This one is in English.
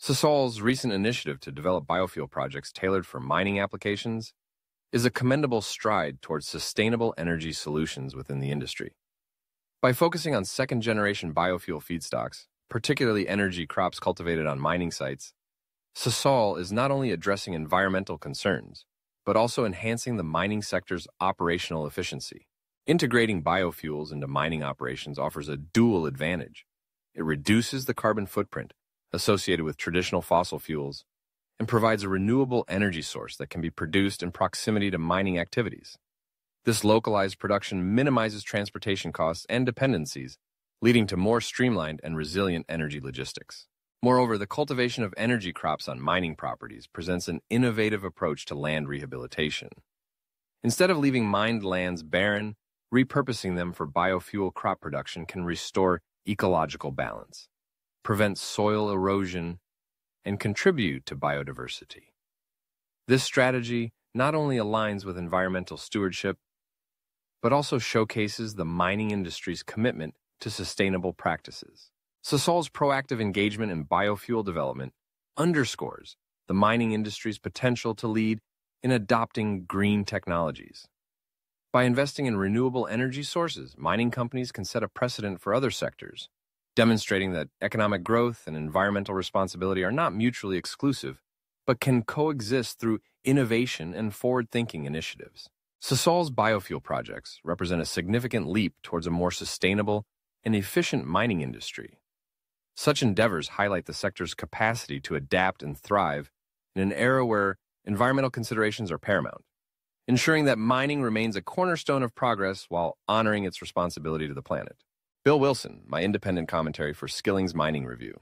Sasol's recent initiative to develop biofuel projects tailored for mining applications is a commendable stride towards sustainable energy solutions within the industry. By focusing on second generation biofuel feedstocks, particularly energy crops cultivated on mining sites, Sasol is not only addressing environmental concerns, but also enhancing the mining sector's operational efficiency. Integrating biofuels into mining operations offers a dual advantage. It reduces the carbon footprint associated with traditional fossil fuels and provides a renewable energy source that can be produced in proximity to mining activities. This localized production minimizes transportation costs and dependencies, leading to more streamlined and resilient energy logistics. Moreover, the cultivation of energy crops on mining properties presents an innovative approach to land rehabilitation. Instead of leaving mined lands barren, repurposing them for biofuel crop production can restore ecological balance, prevent soil erosion, and contribute to biodiversity. This strategy not only aligns with environmental stewardship, but also showcases the mining industry's commitment to sustainable practices. Sasol's proactive engagement in biofuel development underscores the mining industry's potential to lead in adopting green technologies. By investing in renewable energy sources, mining companies can set a precedent for other sectors, demonstrating that economic growth and environmental responsibility are not mutually exclusive, but can coexist through innovation and forward-thinking initiatives. Sasol's biofuel projects represent a significant leap towards a more sustainable and efficient mining industry. Such endeavors highlight the sector's capacity to adapt and thrive in an era where environmental considerations are paramount, ensuring that mining remains a cornerstone of progress while honoring its responsibility to the planet. Bill Wilson, my independent commentary for Skillings Mining Review.